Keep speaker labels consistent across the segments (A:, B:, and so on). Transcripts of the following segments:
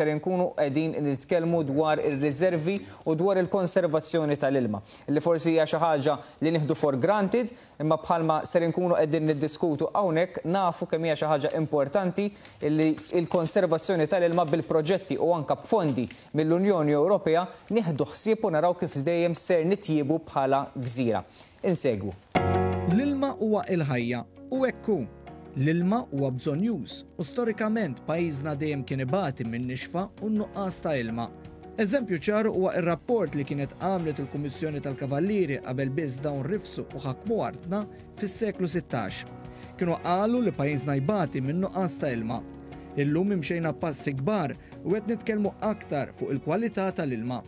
A: ser inkunu qegħdin nitkellmu dwar ir-riservi u dwar il-konservazzjoni tal-ilma. Li forsi hija xi ħaġa li nieħdu for granted, imma bħalma ser inkunu qegħdin niddiskutu hawnhekk nafu kemm hija xi ħaġa importanti li l-konservazzjoni tal-ilma bil-proġetti u anke b'fondi mill-Unjoni Ewropea nieħdu ħsieb u naraw kif dejjem ser nitjiebu bħala gżira. Insegwu.
B: L-ilma huwa il-ħajja, u hekk hu. L-ilma huwa bżonnjuż, u storikament pajjiżna dejjem kien ibati min-nixfa u n-nuqqas ta' ilma. Eżempju ċar huwa r-rapport li kienet għamlet il-Kummissjoni tal-Kavallieri qabel biss dawn rifsu u ħakmu artna fis-seklu sittax. Kienu qalu li pajjiżna jbati min-nuqqas ta' ilma. Illum imxejna passi kbar u qed nitkellmu aktar fuq il-kwalità tal-ilma.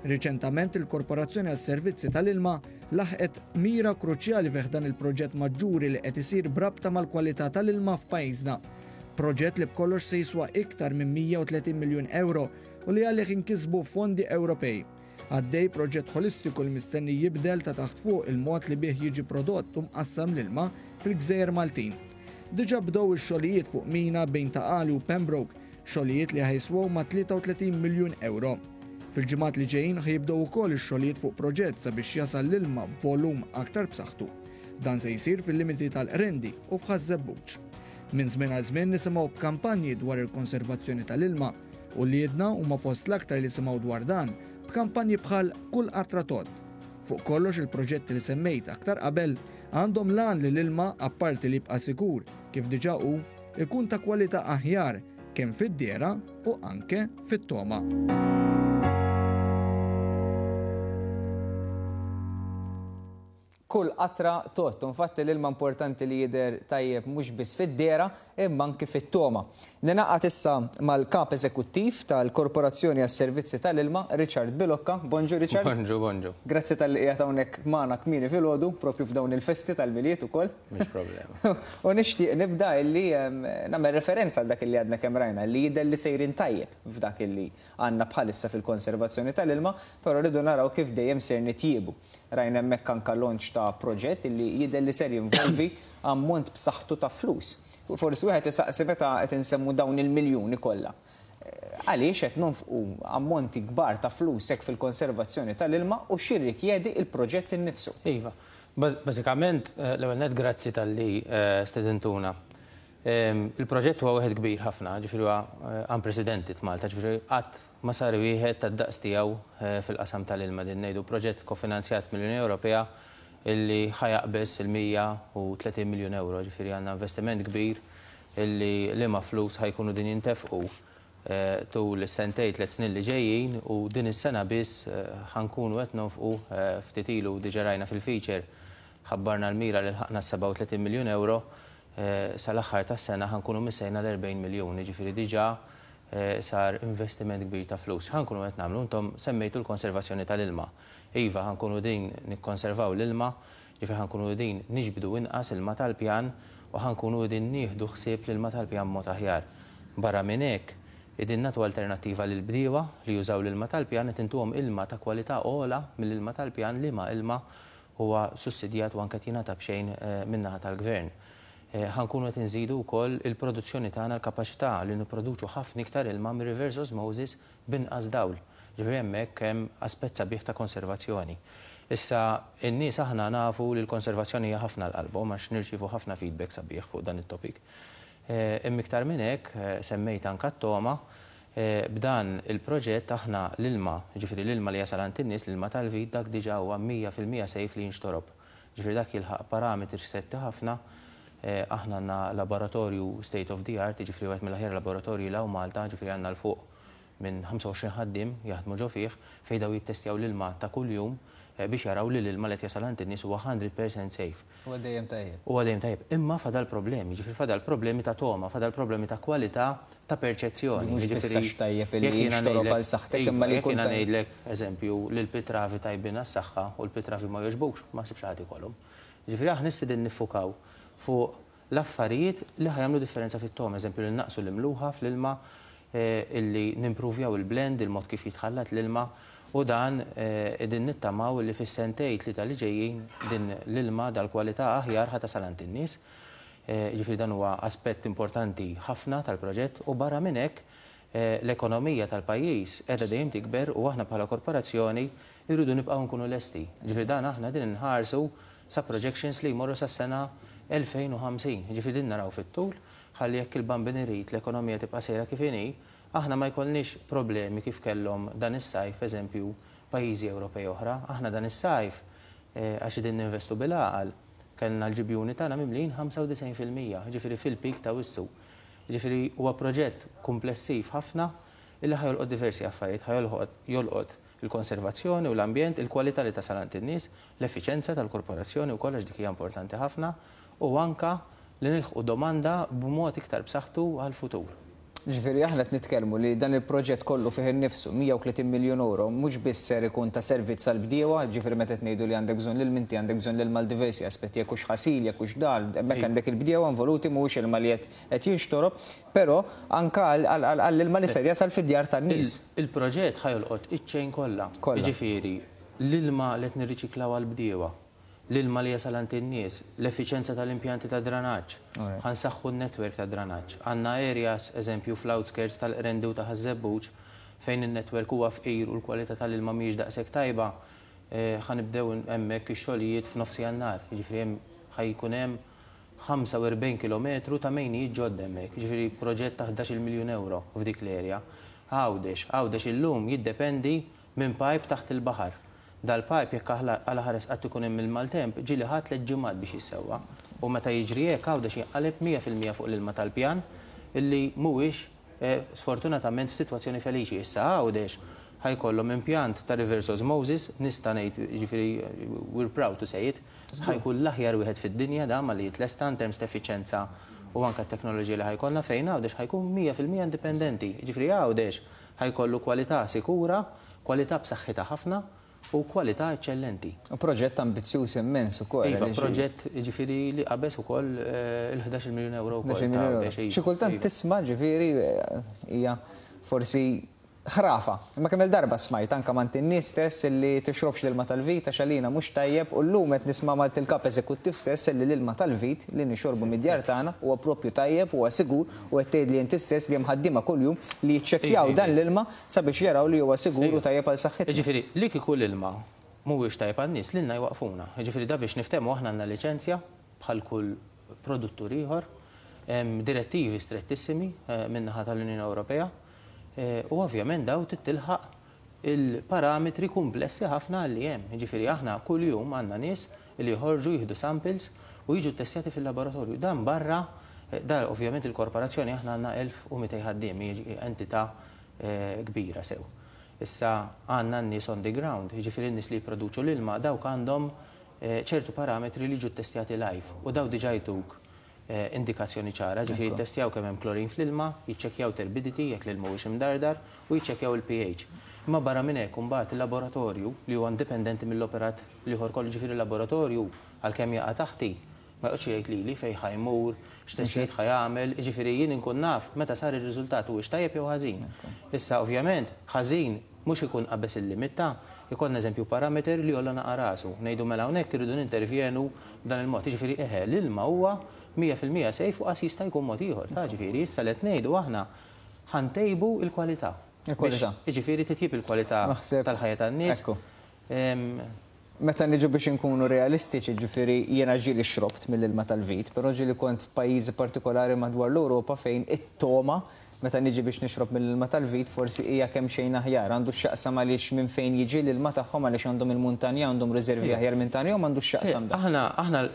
B: Riċentament, il-Korporazzjoni għas-Servizzi tal-Ilma laħqet mira kruċjali fi ħdan il-proġett maġġuri li qed isir b'rabta mal-kwalità tal-ilma f'pajjiżna. Proġett li b'kollox se jiswa iktar minn 130 miljun ewro u li għalih inkisbu fondi Ewropej. Għaddej proġett ħolistiku li mistenni jibdel ta' taħt fuq il-mod li bih jiġi prodott u mqassam l-ilma fil-gżejjer Maltin. Diġà bdew ix-xogħlijiet fuq mina bejn Ta' Qali u Pembroke Xogħlijiet li ħa jiswew ma' 33 miljun ewro. Fil-ġimgħat li ġejjin ħa jibdew ukoll ix-xogħlijiet fuq proġett sabiex jasal l-ilma b'volum aktar b'saħħtu. Dan se jsir fil-limiti tal-Qrendi u f'Ħaż-Żebbuġ. Minn żmien għal żmien nisimgħu b'kampanji dwar il-konservazzjoni tal-ilma. Uliedna huma fost l-aktar li jisimgħu dwar dan, b'kampanji bħal Kull Qatra Tgħodd. Fuq kollox il-proġetti li semmejt aktar qabel għandhom l-għan li l-ilma, apparti li jibqa' sikur, kif diġà hu, ikun ta' kwalità aħjar kemm fid-dehra u anke fit-togħma.
A: kull qatra tot. Infatti l-ilma importanti li jidher tajjeb mhux biss fid-dera imma anki fit-toma. Ninaqat issa mal-kap eżekuttiv tal-Korporazzjoni għas-Servizzi tal-Ilma, Richard Bilokka. Bonġu Richard.
C: Bonġu, bonġu.
A: Grazzi tal-li qiegħed hawnhekk magħna kmieni filgħodu, propju f'dawn il-festi tal-miliet ukoll.
C: Mhux problema.
A: U nixtieq nibda illi nagħmel referenza għal dak li għadna kemm rajna, li jidher li sejrin tajjeb f'dak li għandna bħalissa fil-konservazzjoni tal-ilma, però rridu naraw kif dejjem ser nitjiebu. Rajna hemmhekk anke launch ta' proġett illi jidher li ser jinvolvi ammont b'saħħtu ta' flus. Forsi wieħed isaqsi meta qed insemmu dawn il-miljuni kollha, għaliex qed nonfqu ammonti kbar ta' flus hekk fil-konservazzjoni tal-ilma u x'jirrikjedi l-proġett innifsu?
C: Iva. Bażikament, l-ewwel nett grazzi talli stedintuna. Il-proġett huwa wieħed kbir ħafna, ġifieri huwa unprecedented f'Malta, ġifieri qatt ma sar wieħed tad-daqs tiegħu fil-qasam tal-ilma. Din ngħidu proġett kofinanzjat mill-Unjoni Ewropea li ħa jaqbeż il-130 miljun ewro, ġifieri għandna investiment kbir li liema flus ħa jkunu din jintefqu. tul is-sentejn, tliet snin li ġejjin u din is-sena biss ħa nkunu qed nonfqu, ftit ilu diġà rajna fil-feature ħabbarna l-mira li lħaqna s-37 miljun ewro, sal-aħħar tas-sena ħa nkunu missejna l-40 miljun, jiġifieri diġà sar investiment kbir ta' flus. X'ħa nkunu qed nagħmlu? Intom semmejtu l-konservazzjoni tal-ilma. Iva, ħa nkunu qegħdin nikkonservaw l-ilma, li fih ħa nkunu qegħdin niġbdu inqas ilma tal-pjan u ħa nkunu qegħdin nieħdu ħsieb l-ilma tal-pjan b'mod aħjar. Barra minn hekk, qegħdin nagħtu alternattiva lill-bdiewa li jużaw l-ilma tal-pjan qed intuhom ilma ta' kwalità ogħla mill-ilma tal-pjan liema ilma huwa sussidjat u anke qed jingħata b'xejn min-naħa tal-Gvern. Ħa nkunu qed inżidu wkoll il-produzzjoni tagħna l-kapaċità li nipproduċu ħafna iktar ilma mir-reverse osmosis b'inqas dawl. Ġifieri hemmhekk hemm aspett sabiħ ta' konservazzjoni. Issa, in-nies aħna nafu li l-konservazzjoni hija ħafna għal qalbhom għax nirċievu ħafna feedback sabiħ fuq dan it-topic. Imma iktar minn hekk, semmejt anke t-togħma, b'dan il-proġett aħna l-ilma, jiġifieri l-ilma li jasal għand in-nies, l-ilma tal-vit, dak diġà huwa 100 fil-mija safe li jinxtorob. Jiġifieri dak jilħaq parametri stretti ħafna. Aħna għandna laboratorju state of the art, jiġifieri wieħed mill-aħjar laboratorji li hawn Malta, jiġifieri għandna 'l fuq minn 25 ħaddiem jaħdmu ġo fih, fejn dawn jittestjaw l-ilma ta' kuljum biex jaraw li l-ilma li qed jasal għand in-nies huwa hundred percent safe.
A: Huwa dejjem tajjeb.
C: Huwa dejjem tajjeb. Imma fadal problemi, jiġifieri fadal problemi ta' togħma, fadal problemi ta' kwalità ta' perċezzjoni.
A: Mhux biss għax tajjeb li jinxtorob għal saħħtek imma li jkun tajjeb.
C: Iva, jekk jiena ngħidlek, eżempju, li l-pitravi tajbin għas-saħħa u l-pitravi ma jogħġbukx, ma ħsibx li ħadd ikolhom. Jiġifieri aħna issa qegħdin niffukaw fuq l-affarijiet li ħa jagħmlu differenza fit-togħma, eżempju li nnaqqsu l-imluħa fl-ilma, li nimpruvjaw il-blend, il-mod kif jitħallat l-ilma, u dan qegħdin nittamaw li fis-sentejn tlieta li ġejjin din l-ilma dal-kwalità aħjar ħa tasal għand in-nies. Jiġifieri dan huwa aspett importanti ħafna tal-proġett u barra minn hekk l-ekonomija tal-pajjiż qiegħda dejjem tikber u aħna bħala korporazzjoni rridu nibqgħu nkunu lesti. Jiġifieri dan aħna qegħdin inħarsu sa projections li jmorru sas-sena 2050. Jiġifieri qegħdin naraw fit-tul ħalli jekk il-Bambin irid l-ekonomija tibqa' sejra kif inhi, aħna ma jkollniex problemi kif kellhom dan is-sajf eżempju pajjiżi Ewropej oħra. Aħna dan is-sajf għax qegħdin ninvestu bil-għaqal, Kellna l-ġibjuni tagħna mimlijin 95 fil-mija, jiġifieri fil-peak ta' wissu. Jiġifieri huwa proġett kumplessiv ħafna illi ħa jolqot diversi affarijiet, ħa jolqot il-konservazzjoni u l-ambjent, il-kwalità li tasal għand in-nies, l-effiċenza tal-korporazzjoni wkoll għax dik hija importanti ħafna, u anke li nilħqu domanda b'mod iktar b'saħħtu għall-futur.
A: Jiġifieri aħna qed nitkellmu li dan il-proġett kollu fih innifsu, 130 miljun ewro, mhux biss ser ikun ta' servizz għall-bdiewa, jiġifieri meta qed ngħidu li għandek bżonn l-ilm inti għandek bżonn l-ilma għal diversi aspetti, jekk hux ħasil, jekk hux dar, hemmhekk għandek il-bdiewa involuti, mhuwiex ilma li qed jinxtorob, però anke għall-ilma li ser jasal fid-djar tan-nies.
C: Il-proġett ħa jolqot iċ-chain kollha, jiġifieri l-ilma li qed nirriċiklaw għall-bdiewa, l-ilma li jasal għand in-nies, l-effiċjenza tal-impjanti ta' dranaġġ. Ħa nsaħħu n-netwerk ta' dranaġġ. Għandna areas, eżempju, fl-outskirts tal-Qrendi u ta' Ħaż-Żebbuġ, fejn in-netwerk huwa fqir u l-kwalità tal-ilma mhijiex daqshekk tajba, ħa nibdew hemmhekk ix-xogħlijiet f'Nofs Jannar. Jiġifieri hemm ħa jkun hemm 45 kilometru ta' mejnijiet ġodda hemmhekk. Jiġifieri proġett ta' ħdax-il miljun ewro f'dik l-area. Għawdex. Għawdex illum jiddependi Minn pajp taħt il-baħar. Dal-pajp, jekk għalaħares qatt ikun hemm ilma l-temp, ġieli ħa tliet ġimgħat biex jissewwa. U meta jiġri hekk, Għawdex jinqaleb mija fil-mija fuq l-ilma tal-pjan, illi mhuwiex, sfortunatament, f'sitwazzjoni feliċi. Issa Għawdex ħa jkollhom impjant ta' reverse osmosis, nista' ngħid, jiġifieri, we're proud to say it, ħa jkun l-aħjar wieħed fid-dinja dan malli jitlesta, in terms ta' effiċenza u anke t-teknoloġija li ħa jkollna, fejn Għawdex ħa jkun mija fil-mija indipendenti. Jiġifieri Għawdex Ħa jkollu kwalità sikura, kwalità b'saħħitha ħafna u kwalità eċċellenti.
A: U proġett ambizzjuż immens ukoll għaliex hi.
C: Iva, proġett jiġifieri li qabeż ukoll il-ħdax-il miljun ewro wkoll ta' Ħdax-il miljun ewro.
A: Xi kultant tisma' ġifieri hija forsi ħrafa, imma kemm-il darba smajt anke m'għand in-nies stess illi tixrobx l-ilma tal-vit għax għalina mhux tajjeb u llum qed nisma' m'għand il-Kap Eżekuttiv stess illi l-ilma tal-vit li nixorbu mid-djar tagħna huwa proprju tajjeb, huwa sigur, U qed tgħidli inti stess li hemm ħaddiema kuljum li jiċċekkjaw dan l-ilma sabiex jaraw li huwa sigur u tajjeb għal saħħitna.
C: Jiġifieri li kieku l-ilma mhuwiex tajjeb għan-nies, lilna jwaqqfuna. Jiġifieri da biex niftehmu aħna għandna liċenzja bħal kull produttur ieħor, hemm direttivi strettissimi min-naħa tal-Unjoni Ewropea u ovvjament dawn trid tilħaq il-parametri kumplessi ħafna li hemm. Jiġifieri aħna kuljum għandna nies li joħorġu jieħdu samples u jiġu ttestjati fil-laboratorju. Dan barra, dan ovvjament il-korporazzjoni aħna għandna 1,200 ħaddiem, hi entità kbira sew. Issa għandna n-nies on the ground, jiġifieri n-nies li jipproduċu l-ilma, dawk għandhom ċertu parametri li jiġu ttestjati live u dawk diġà jtuk indikazzjoni ċara, ġifieri jittestjaw kemm hemm klorin fl-ilma, jiċċekkjaw turbidity, jekk l-ilma huwiex imdardar, u jiċċekkjaw il-pH. Imma barra minn hekk imbagħad il-laboratorju li huwa indipendenti mill-operat l-ieħor kollu, ġifieri l-laboratorju għalkemm jaqa' taħti, ma joqgħodx jgħid lili fejn ħa jmur, x'testijiet ħa jagħmel, jiġifieri jien inkun naf meta sar ir-riżultat huwiex tajjeb jew ħażin. Issa ovvjament ħażin, Mhux ikun qabeż il-limit ta'. Ikollna eżempju parameter li jollo naqa' rasu. Ngħidu mela hawnhekk irridu nintervjenu b'dan il-mod. Jiġifieri eħe, l-ilma huwa mija fil-mija safe u qas jista' jkun mod ieħor ta'. Jiġifieri issa li qed ngħidu aħna ħa ntejbu l-kwalità. Il-kwalità. Jiġifieri titjieb il-kwalità tal-ħajja tan-nies. Ekku.
A: Meta niġu biex inkunu realistiċi, jiġifieri jiena ġieli xrobt mill-ilma tal-vit, però ġieli kont f'pajjiżi partikolari madwar l-Ewropa fejn it-togħma, meta niġi biex nixrob mill-ilma tal-vit, forsi hija kemxejn aħjar. Għandu x'jaqsam għaliex minn fejn jiġi l-ilma tagħhom, għaliex għandhom il-muntanja, għandhom riżervi aħjar minn tagħna jew m'għandux x'jaqsam
C: dan? Aħna, aħna,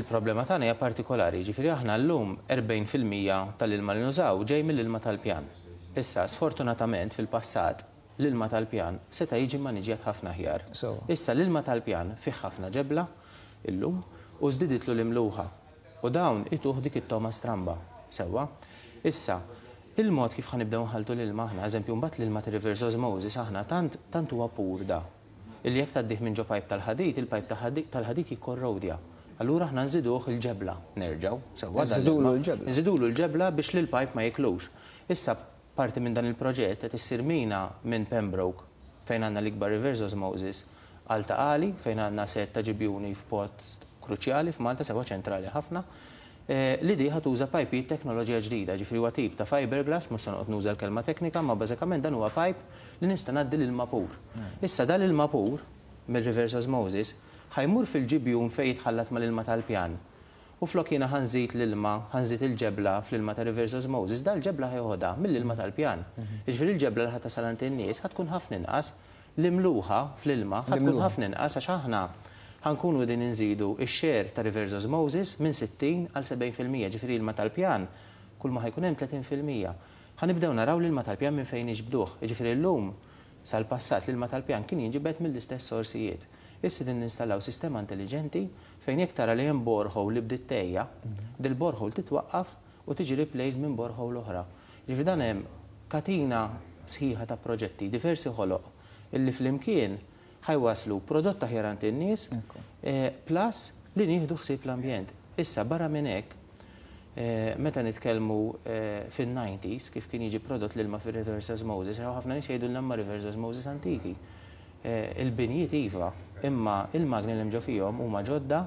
C: il-problema tagħna hija partikolari, jiġifieri aħna llum 40 fil-mija tal-ilma li nużaw ġej mill-ilma tal-pjan. Issa, sfortunatament fil-passat, l-ilma tal-pjan seta' jiġi mmaniġjat ħafna aħjar. Issa l-ilma tal-pjan fih ħafna ġebla illum u żdiditlu l-imluħa u dawn ituh dik it-togħma stramba. Sewwa. Issa, il-mod kif ħa nibdew nħalltu l-ilma aħna, eżempju mbagħad l-ilma tar-reverse osmosis aħna tant, tant huwa pur da illi jekk tgħaddih minn ġo pajp tal-ħadid, il-pajp tal-ħadid jikkorrodja. Allura aħna nżiduh il-ġebla nerġgħu. Sewwa dan l-ilma.
A: Nżidulu l-ġebla.
C: Nżidulu l-ġebla biex l-pajp ma jiklux. Issa, Parti minn dan il-proġett qed issir mina minn Pembroke fejn għandna l-ikbar reverse osmosis għal Ta' Qali fejn għandna sett ta' ġibjuni f'post kruċjali f'Malta sewwa ċentrali ħafna. L-idea tuża pajpijiet b'teknoloġija ġdida, jiġifieri huwa tip ta' fiberglass, mhux se noqgħod nuża l-kelma teknika, imma bażikament dan huwa pajp li nista' ngħaddi l-ilma pur. Issa dan l-ilma pur mir-reverse osmosis ħa jmur fil-ġibjun fejn jitħallat mal-ilma tal-pjan U flok jiena ħa nżid l-ilma, ħa nżid il-ġebla fl-ilma ta' reverse osmosis, dan il-ġebla ħa jeħodha mill-ilma tal-pjan. Jiġifieri l-ġebla li ħa tasal għand in-nies ħa tkun ħafna inqas, l-imluħa fl-ilma ħa tkun ħafna inqas għax aħna ħa nkunu qegħdin inżidu x-share ta' reverse osmosis minn 60 għal 70 fil-mija, jiġifieri ilma tal-pjan kulma ħa jkun hemm 30 fil-mija. Ħa nibdew naraw l-ilma tal-pjan minn fejn niġbduh. Jiġifieri llum Sal-passat, l-ilma tal-pjan kien jinġbed mill-istess sorsijiet. Issa qegħdin ninstallaw sistema intelliġenti fejn jekk tara li hemm borehole li bdiet tgħejja, dil-borehole titwaqqaf u tiġi replaced minn borehole oħra. Jiġifieri dan hemm katina sħiħa ta' proġetti, diversi ħoloq, illi flimkien ħa jwasslu prodott aħjar għand in-nies, plus li nieħdu ħsieb l-ambjent. Issa, barra minn hekk, Meta nitkellmu fin-nineties kif kien jiġi prodott l-ilma fir-rivers osmosis, hawn ħafna nies jgħidu li hemm rivers osmosis antiki. Il-binjiet iva, imma il-magni li hemm ġo fihom huma ġodda,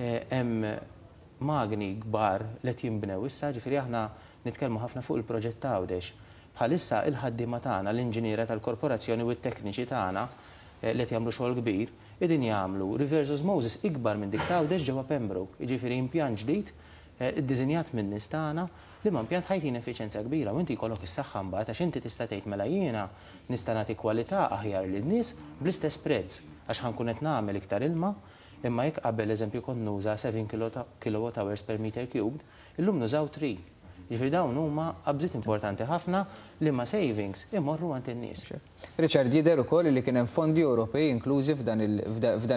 C: hemm magni kbar li qed jinbnew issa, ġifieri aħna nitkellmu ħafna fuq il-proġett t'Għawdex. Bħalissa il-ħaddiema tagħna, l-inġiniera tal-korporazzjoni u t-tekniċi tagħna li qed jagħmlu xogħol kbir, Qegħdin jagħmlu reverse osmosis ikbar minn dik t'Għawdex ġewwa Pembroke, jiġifieri impjant ġdid iddiżinjat min-nies tagħna, liema impjant ħa jtina effiċjenza kbira u inti jkollok is-saħħa mbagħad għax inti tista' tgħid mela jiena nista' nagħti kwalità aħjar lin-nies bl-istess prezz għax ħa nkun qed nagħmel iktar ilma imma jekk qabel eżempju kont nuża seven kilowatt hours per meter cubed illum nużaw three. Jiġifieri dawn huma qabżiet importanti ħafna liema savings imorru għand in-nies.
A: Richard, jidher ukoll li kien hemm fondi Ewropej inklużi f'dan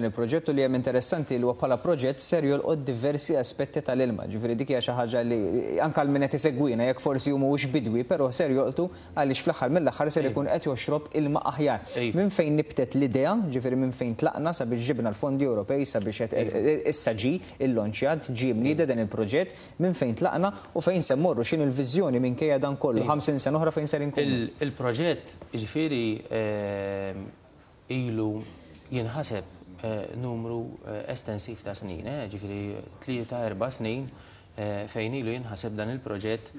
A: il-proġett u li hemm interessanti li huwa bħala proġett ser jolqot diversi aspetti tal-ilma. Ġifieri dik hija xi ħaġa li anke għal min qed isegwina jekk forsi hu mhuwiex bidwi però ser jolqtu għaliex fl-aħħar mill-aħħar ser ikun qed joxrob ilma aħjar. Minn fejn nibtet l-idea, ġifieri minn fejn tlaqna sabiex ġibna l-fondi Ewropej sabiex issa ġie llonċjat, ġie mnieda dan il-proġett, Minn fejn tlaqna u fejn se mmorru, x'inhi l-viżjoni minkejja dan kollu, 50 sena oħra fejn ser inkunu?
C: Il-proġett jiġifieri ilu jinħaseb numru estensiv ta' snin, jiġifieri tlieta, erba' snin fejn ilu jinħaseb dan il-proġett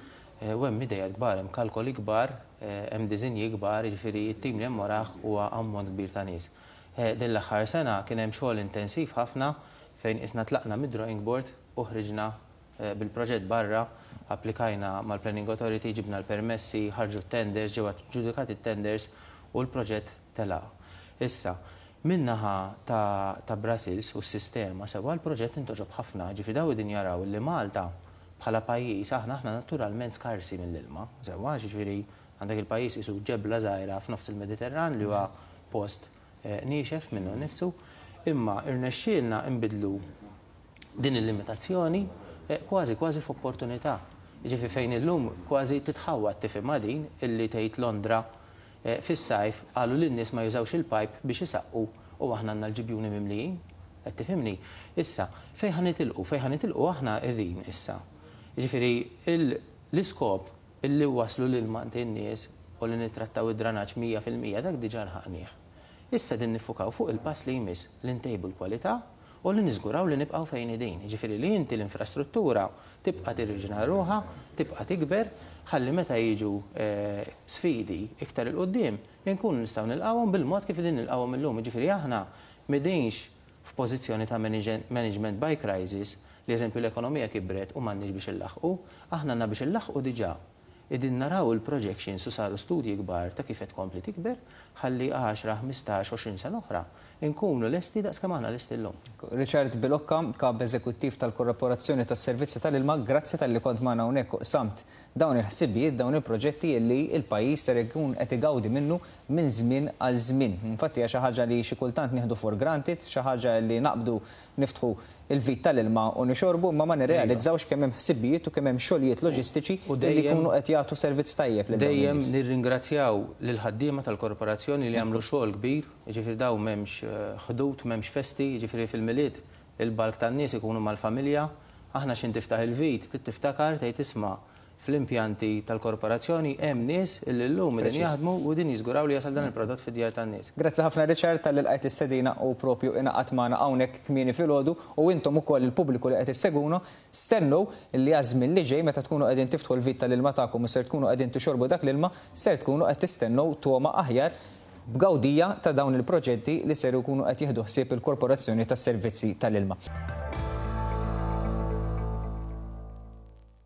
C: u hemm ideat kbar, hemm kalkoli kbar, hemm diżinji kbar, jiġifieri t-tim li hemm warajh huwa ammont kbir ta' nies. Din l-aħħar sena kien hemm xogħol intensiv ħafna fejn qisna tlaqna mid-drawing board, u ħriġna bil-proġett barra, applikajna mal-Planning Authority, ġibna l-permessi, ħarġu t-tenders, ġew aġġudikati t-tenders u l-proġett telaq. Issa, min-naħa ta' Brussils u s-sistema sewwa l-proġett intgħoġob ħafna, jiġifieri dawn qegħdin jaraw li Malta bħala pajjiż aħna aħna naturalment skarsi mill-ilma sewwa, jiġifieri għandek il-pajjiż qisu ġebla żgħira f'nofs il-Mediterran li huwa post, niexef minnu nnifsu, imma rnexxielna nbiddlu din il-limitazzjoni kważi kważi f'opportunità. Jiġifieri fejn illum kważi titħawwad tifhimha din illi tgħid Londra fis-sajf qalu li n-nies ma jużawx il-pajp biex isaqqu u aħna għandna l-ġibjuni mimlijin. Qed tifhimni? Issa, fejn ħa nitilqu? Fejn ħa nitilqu aħna irrin issa? Jiġifieri l-iskop Illi jwasslu lil mant in-nies u li nittrattaw id-dranaġġ mija fil-mija dak diġà lħaqnih. Issa qegħdin niffukaw fuq il-pass li jmiss, li ntejbu l-kwalità u li niżguraw li nibqgħu fejn qegħdin, jiġifieri li inti l-infrastruttura tibqa' tirriġna ruħha, tibqa' tikber, ħalli meta jiġu sfidi iktar 'il quddiem, inkunu nistgħu nilqgħuhom bil-mod kif qegħdin nilqgħuhom illum, jiġifieri aħna m'qegħdinx f'pożizzjoni ta' management by crisis li eżempju l-ekonomija kibret u m'għandniex biex inlaħħqu, aħna għandna biex inlaħħqu diġà. Qegħdin naraw il-projections u saru studji kbar ta' kif qed tkompli tikber ħalli għaxra, ħmistax, għoxrin sena oħra nkunu lesti daqs kemm aħna lesti llum.
A: Richard Bilocca, Kap Eżekuttiv tal-Korroporazzjoni tas-Servizzi tal-Ilma, grazzi talli kont magħna hawnhekk u qsamt Dawn il-ħsibijiet, dawn il-proġetti li l-pajjiż ser ikun qed igawdi minnu minn żmien għal żmien. Infatti hija xi ħaġa li xi kultant nieħdu for granted, xi ħaġa li naqbdu niftħu l-vit tal-ilma u nixorbu imma ma nirrealizzawx kemm hemm ħsibijiet u kemm hemm xogħlijiet loġistiċi li jkunu qed jagħtu servizz tajjeb lil dawn in-nies.
C: U dejjem nirringrazzjaw lill-ħaddiema tal-korporazzjoni li jagħmlu xogħol kbir, jiġifieri dawn m'hemmx ħdud, m'hemmx festi, jiġifieri fil-Milied Il-bulk tan-nies ikunu mal-familja. Aħna x'ħin tiftaħ il-vid trid tiftakar tgħid isma' fl-impjanti tal-korporazzjoni hemm nies illi llum qegħdin jaħdmu u qegħdin jiżguraw li jasal dan il-prodott fid-djar tan-nies.
A: Grazzi ħafna Richard talli lqajt l-istedina u propju ingħaqadt magħna hawnhekk kmieni filgħodu u intom ukoll il-pubbliku li qed issegwuna stennu li għaż-żmien li ġej meta tkunu qegħdin tiftħu l-vid tal-ilma tagħkom u ser tkunu qegħdin tixorbu dak l-ilma ser tkunu qed tistennu togħma aħjar b'gawdija ta' dawn il-proġetti li ser ikunu qed jieħdu ħsieb il-Korporazzjoni tas-Servizzi tal-Ilma.